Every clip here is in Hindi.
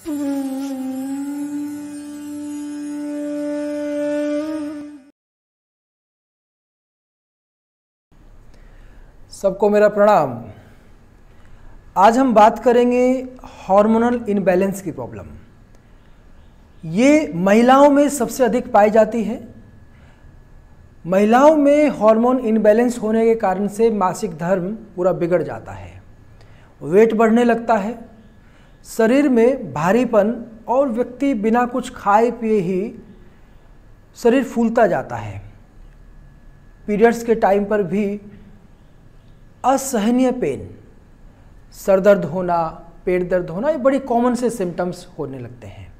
सबको मेरा प्रणाम। आज हम बात करेंगे हार्मोनल इनबैलेंस की प्रॉब्लम ये महिलाओं में सबसे अधिक पाई जाती है। महिलाओं में हार्मोन इनबैलेंस होने के कारण से मासिक धर्म पूरा बिगड़ जाता है। वेट बढ़ने लगता है। शरीर में भारीपन और व्यक्ति बिना कुछ खाए पिए ही शरीर फूलता जाता है। पीरियड्स के टाइम पर भी असहनीय पेन, सर दर्द होना, पेट दर्द होना, ये बड़ी कॉमन से सिम्टम्स होने लगते हैं।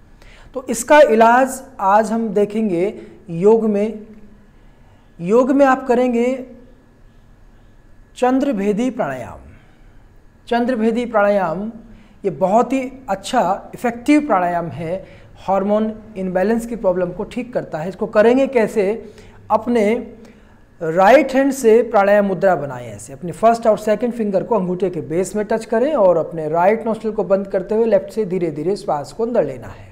तो इसका इलाज आज हम देखेंगे योग में। योग में आप करेंगे चंद्रभेदी प्राणायाम। चंद्रभेदी प्राणायाम ये बहुत ही अच्छा इफ़ेक्टिव प्राणायाम है। हार्मोन इनबैलेंस की प्रॉब्लम को ठीक करता है। इसको करेंगे कैसे? अपने राइट हैंड से प्राणायाम मुद्रा बनाएँ ऐसे। अपने फ़र्स्ट और सेकंड फिंगर को अंगूठे के बेस में टच करें और अपने राइट नोस्टल को बंद करते हुए लेफ़्ट से धीरे धीरे श्वास को अंदर लेना है।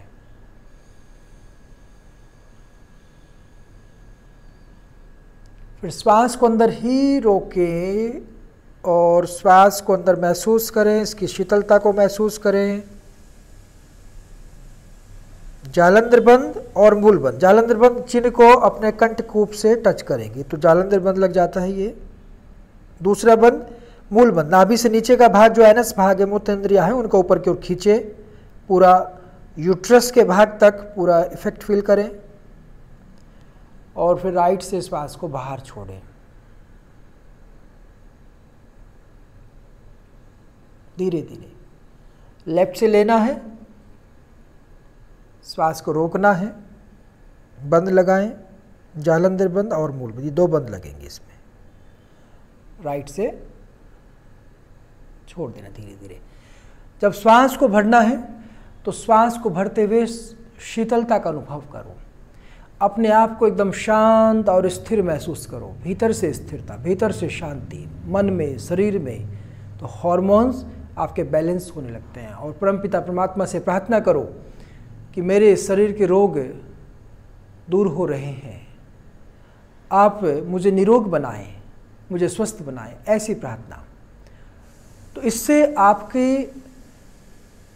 फिर श्वास को अंदर ही रोकें। और श्वास को अंदर महसूस करें, इसकी शीतलता को महसूस करें। जालंधर बंद और मूल बंद जालंधर बंद चिन्ह को अपने कंठकूप से टच करेंगे। तो जालंधर बंद लग जाता है ये। दूसरा बंद मूल बंद नाभि से नीचे का भाग जो एनस भाग है मूत्र इंद्रिया है, उनको ऊपर की ओर खींचे। पूरा यूट्रस के भाग तक पूरा इफ़ेक्ट फील करें। और फिर राइट से श्वास को बाहर छोड़ें। धीरे धीरे लेफ़्ट से लेना है। श्वास को रोकना है। बंद लगाएँ। जालंधर बंद और मूल बंद। ये दो बंद लगेंगे इसमें। राइट से छोड़ देना धीरे धीरे जब श्वास को भरना है तो श्वास को भरते हुए शीतलता का अनुभव करो। अपने आप को एकदम शांत और स्थिर महसूस करो। भीतर से स्थिरता, भीतर से शांति, मन में, शरीर में। तो हॉर्मोन्स आपके बैलेंस होने लगते हैं। और परमपिता, परमात्मा से प्रार्थना करो कि मेरे शरीर के रोग दूर हो रहे हैं। आप मुझे निरोग बनाएँ, मुझे स्वस्थ बनाएँ, ऐसी प्रार्थना। तो इससे आपके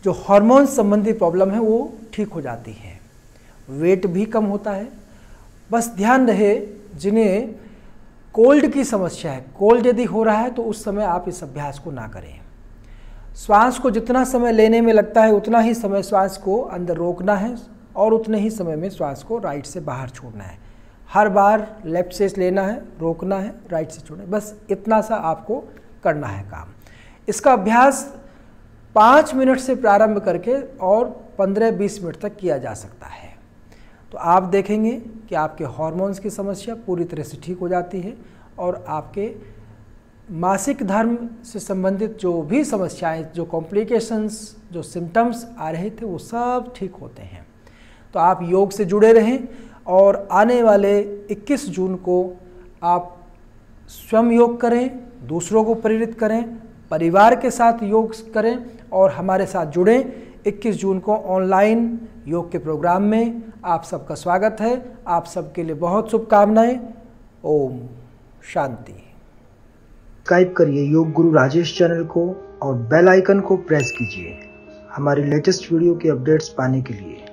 जो हार्मोन संबंधी प्रॉब्लम है, वो ठीक हो जाती है। वेट भी कम होता है। बस ध्यान रहे जिन्हें कोल्ड की समस्या है। कोल्ड यदि हो रहा है तो उस समय आप इस अभ्यास को ना करें। श्वास को जितना समय लेने में लगता है, उतना ही समय श्वास को अंदर रोकना है और उतने ही समय में श्वास को राइट से बाहर छोड़ना है। हर बार लेफ़्ट से लेना है, रोकना है, राइट से छोड़ना है। बस इतना सा आपको करना है काम। इसका अभ्यास पाँच मिनट से प्रारंभ करके और पंद्रह बीस मिनट तक किया जा सकता है। तो आप देखेंगे कि आपके हॉर्मोन्स की समस्या पूरी तरह से ठीक हो जाती है और आपके मासिक धर्म से संबंधित जो भी समस्याएँ, जो कॉम्प्लिकेशंस जो सिम्टम्स आ रहे थे, वो सब ठीक होते हैं। तो आप योग से जुड़े रहें और आने वाले 21 जून को आप स्वयं योग करें, दूसरों को प्रेरित करें, परिवार के साथ योग करें और हमारे साथ जुड़ें। 21 जून को ऑनलाइन योग के प्रोग्राम में आप सबका स्वागत है। आप सबके लिए बहुत शुभकामनाएँ। ओम शांति। सब्सक्राइब करिए योग गुरु राजेश चैनल को और बेल आइकन को प्रेस कीजिए हमारी लेटेस्ट वीडियो के अपडेट्स पाने के लिए।